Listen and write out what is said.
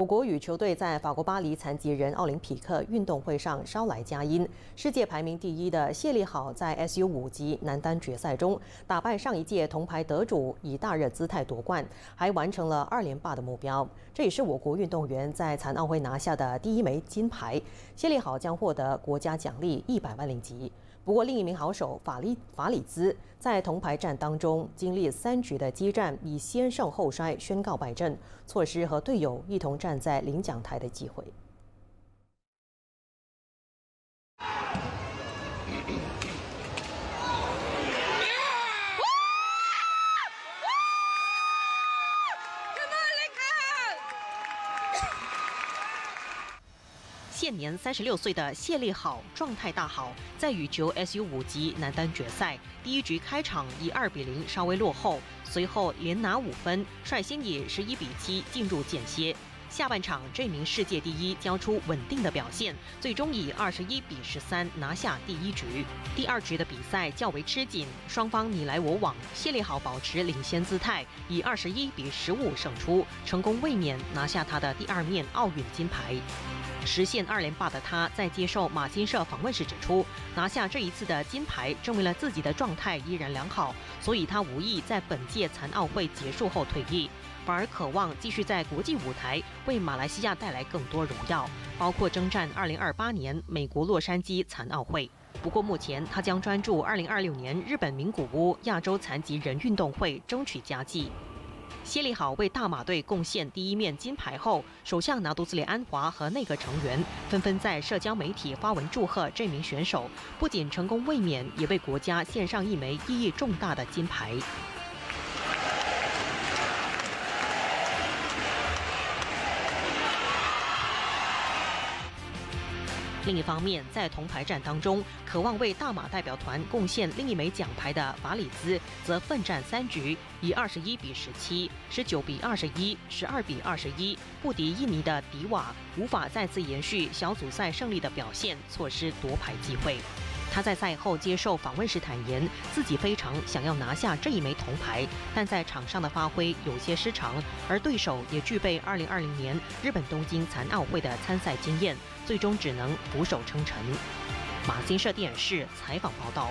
我国羽球队在法国巴黎残疾人奥林匹克运动会上捎来佳音。世界排名第一的谢丽好在 SU 五级男单决赛中打败上一届铜牌得主，以大热姿态夺冠，还完成了二连霸的目标。这也是我国运动员在残奥会拿下的第一枚金牌。谢丽好将获得国家奖励一百万令吉。不过，另一名好手法利法里兹在铜牌战当中经历三局的激战，以先胜后衰宣告败阵，错失和队友一同战站在领奖台的机会。现年三十六岁的谢丽好状态大好，在羽球 SU 五级男单决赛第一局开场以二比零稍微落后，随后连拿五分，率先以十一比七进入间歇。下半场这名世界第一交出稳定的表现，最终以二十一比十三拿下第一局。第二局的比赛较为吃紧，双方你来我往，谢丽好保持领先姿态，以二十一比十五胜出，成功卫冕拿下他的第二面奥运金牌。实现二连霸的他，在接受马新社访问时指出，拿下这一次的金牌，证明了自己的状态依然良好，所以他无意在本届残奥会结束后退役，反而渴望继续在国际舞台为马来西亚带来更多荣耀，包括征战二零二八年美国洛杉矶残奥会。不过目前他将专注二零二六年日本名古屋亚洲残疾人运动会争取佳绩。谢利好为大马队贡献第一面金牌后，首相拿督斯里安华和内阁成员纷纷在社交媒体发文祝贺这名选手，不仅成功卫冕，也为国家献上一枚意义重大的金牌。另一方面，在铜牌战当中，渴望为大马代表团贡献另一枚奖牌的法里兹，则奋战三局，以二十一比十七、十九比二十一、十二比二十一不敌印尼的迪瓦，无法再次延续小组赛胜利的表现，错失夺牌机会。他在赛后接受访问时坦言，自己非常想要拿下这一枚铜牌，但在场上的发挥有些失常，而对手也具备2020年日本东京残奥会的参赛经验，最终只能俯首称臣。马新社电视采访报道。